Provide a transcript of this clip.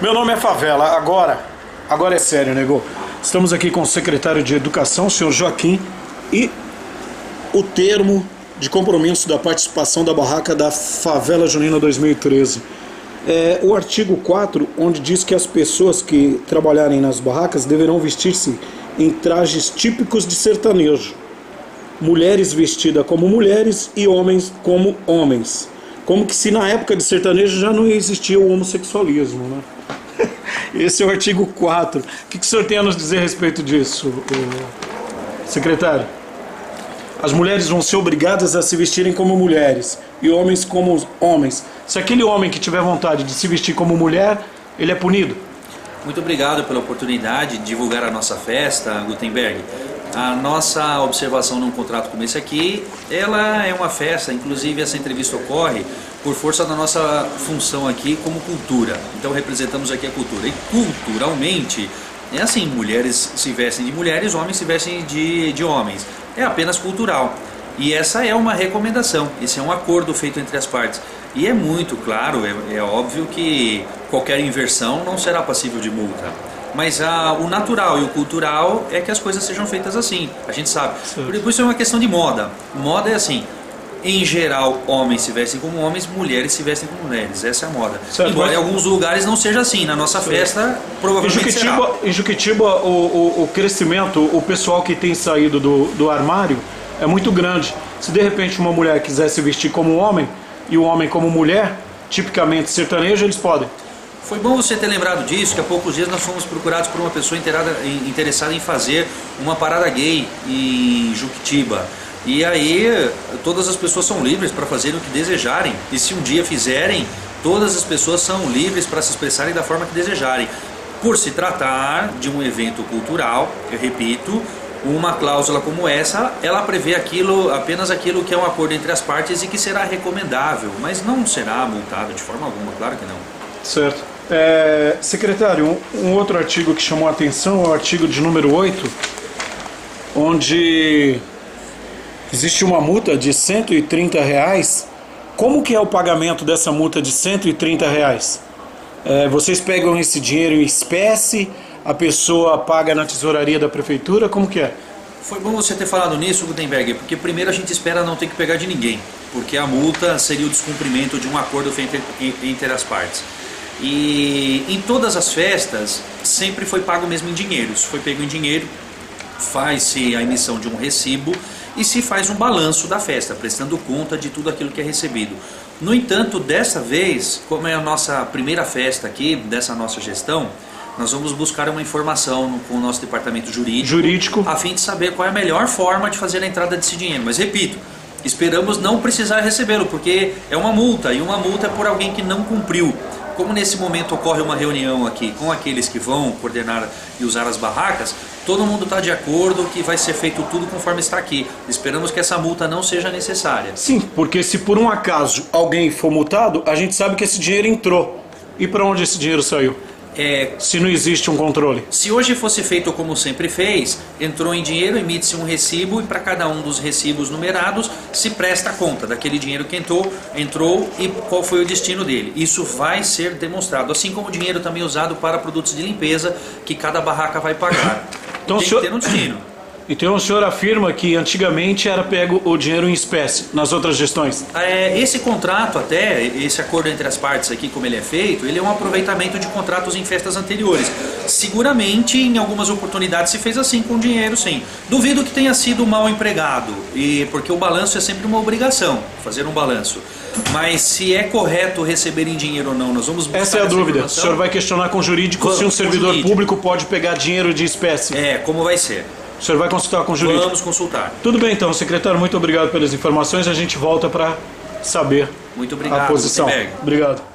Meu nome é Favela. Agora, agora é sério, nego. Estamos aqui com o secretário de Educação, o senhor Joaquim, e o termo de compromisso da participação da barraca da Favela Junina 2013. É, o artigo 4, onde diz que as pessoas que trabalharem nas barracas deverão vestir-se em trajes típicos de sertanejo. Mulheres vestidas como mulheres e homens como homens. Como que se na época de sertanejo já não existia o homossexualismo, né? Esse é o artigo 4. O que, o senhor tem a nos dizer a respeito disso, secretário? As mulheres vão ser obrigadas a se vestirem como mulheres e homens como homens. Se aquele homem que tiver vontade de se vestir como mulher, ele é punido. Muito obrigado pela oportunidade de divulgar a nossa festa, Gutenberg. A nossa observação num contrato como esse aqui, ela é uma festa, inclusive essa entrevista ocorre por força da nossa função aqui como cultura. Então representamos aqui a cultura. E culturalmente, é assim, mulheres se vestem de mulheres, homens se vestem de, de homens. É apenas cultural. E essa é uma recomendação, esse é um acordo feito entre as partes. E é muito claro, é, é óbvio que qualquer inversão não será passível de multa. Mas a, o natural e o cultural é que as coisas sejam feitas assim, a gente sabe. Por, por isso é uma questão de moda. Moda é assim, em geral, homens se vestem como homens, mulheres se vestem como mulheres. Essa é a moda. Certo, Embora mas... em alguns lugares não seja assim. Na nossa festa, provavelmente em Juquitiba, será. Em Juquitiba, o, o, o, crescimento, o pessoal que tem saído do, do armário é muito grande. Se de repente uma mulher quiser se vestir como homem e o homem como mulher, tipicamente sertanejo, eles podem. Foi bom você ter lembrado disso, que há poucos dias nós fomos procurados por uma pessoa interessada em fazer uma parada gay em Juquitiba. E aí todas as pessoas são livres para fazerem o que desejarem. E se um dia fizerem, todas as pessoas são livres para se expressarem da forma que desejarem. Por se tratar de um evento cultural, eu repito, uma cláusula como essa, ela prevê aquilo, apenas aquilo que é um acordo entre as partes e que será recomendável, mas não será multado de forma alguma, claro que não. Certo. É, secretário, um, outro artigo que chamou a atenção é o artigo de número 8, onde existe uma multa de 130 reais. Como que é o pagamento dessa multa de 130 reais? É, vocês pegam esse dinheiro em espécie, a pessoa paga na tesouraria da prefeitura, como que é? Foi bom você ter falado nisso, Gutenberg, porque primeiro a gente espera não ter que pegar de ninguém, porque a multa seria o descumprimento de um acordo feito entre as partes. E em todas as festas sempre foi pago mesmo em dinheiro. Se foi pego em dinheiro, faz-se a emissão de um recibo e se faz um balanço da festa, prestando conta de tudo aquilo que é recebido. No entanto, dessa vez, como é a nossa primeira festa aqui, dessa nossa gestão, nós vamos buscar uma informação com o nosso departamento jurídico, jurídico, a fim de saber qual é a melhor forma de fazer a entrada desse dinheiro. Mas repito, esperamos não precisar recebê-lo, porque é uma multa, e uma multa é por alguém que não cumpriu. Como nesse momento ocorre uma reunião aqui com aqueles que vão coordenar e usar as barracas, todo mundo está de acordo que vai ser feito tudo conforme está aqui. Esperamos que essa multa não seja necessária. Sim, porque se por um acaso alguém for multado, a gente sabe que esse dinheiro entrou. E para onde esse dinheiro saiu? É, se não existe um controle. Se hoje fosse feito como sempre fez, entrou em dinheiro, emite-se um recibo e para cada um dos recibos numerados se presta conta daquele dinheiro que entrou, entrou e qual foi o destino dele. Isso vai ser demonstrado, assim como o dinheiro também usado para produtos de limpeza que cada barraca vai pagar. Então, Tem senhor... que ter um destino. Então o senhor afirma que antigamente era pego o dinheiro em espécie nas outras gestões? É, esse contrato até, esse acordo entre as partes aqui, como ele é feito, ele é um aproveitamento de contratos em festas anteriores. Seguramente, em algumas oportunidades se fez assim com dinheiro, sim. Duvido que tenha sido mal empregado, e porque o balanço é sempre uma obrigação, fazer um balanço. Mas se é correto receber em dinheiro ou não, nós vamos buscar Essa é a dúvida. Informação. O senhor vai questionar com o jurídico com, se um servidor público pode pegar dinheiro de espécie. É, como vai ser. O senhor vai consultar com o jurídico? Vamos consultar. Tudo bem então, secretário, muito obrigado pelas informações. A gente volta para saber muito obrigado, a posição. Obrigado.